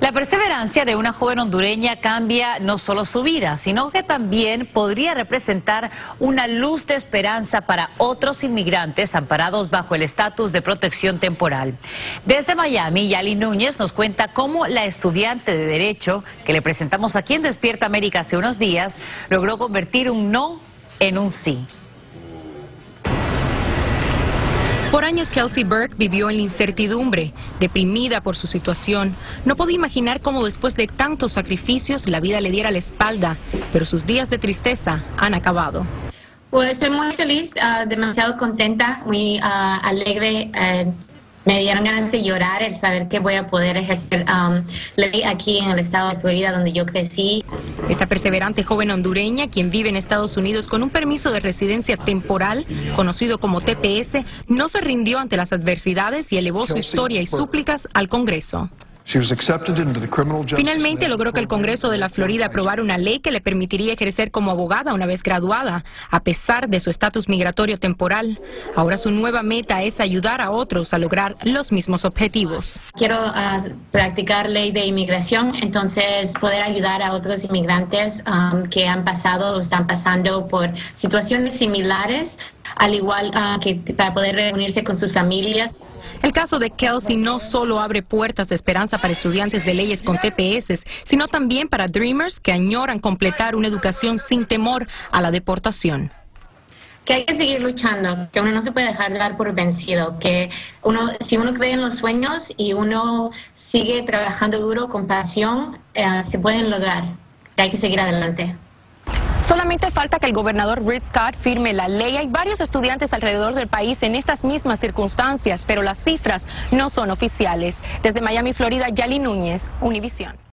La perseverancia de una joven hondureña cambia no solo su vida, sino que también podría representar una luz de esperanza para otros inmigrantes amparados bajo el estatus de protección temporal. Desde Miami, Yali Núñez nos cuenta cómo la estudiante de Derecho que le presentamos aquí en Despierta América hace unos días logró convertir un no en un sí. Por años Kelsey Burke vivió en la incertidumbre, deprimida por su situación. No podía imaginar cómo después de tantos sacrificios la vida le diera la espalda, pero sus días de tristeza han acabado. Pues estoy muy feliz, ah, demasiado contenta, muy ah, alegre. Eh, me dieron ganas de llorar el saber que voy a poder ejercer um, ley aquí en el estado de Florida donde yo crecí. Esta perseverante joven hondureña, quien vive en Estados Unidos con un permiso de residencia temporal, conocido como TPS, no se rindió ante las adversidades y elevó su historia y súplicas al Congreso. Finalmente logró que el Congreso de la Florida aprobara una ley que le permitiría ejercer como abogada una vez graduada, a pesar de su estatus migratorio temporal. Ahora su nueva meta es ayudar a otros a lograr los mismos objetivos. Quiero ah, practicar ley de inmigración, entonces poder ayudar a otros inmigrantes um, que han pasado o están pasando por situaciones similares, al igual ah, que para poder reunirse con sus familias. El caso de Kelsey no solo abre puertas de esperanza para estudiantes de leyes con TPS, sino también para Dreamers que añoran completar una educación sin temor a la deportación que hay que seguir luchando, que uno no se puede dejar dar por vencido, que uno, si uno cree en los sueños y uno sigue trabajando duro con pasión, eh, se pueden lograr, que hay que seguir adelante. Solamente falta que el gobernador Rick Scott firme la ley. Hay varios estudiantes alrededor del país en estas mismas circunstancias, pero las cifras no son oficiales. Desde Miami, Florida, Yali Núñez, Univisión.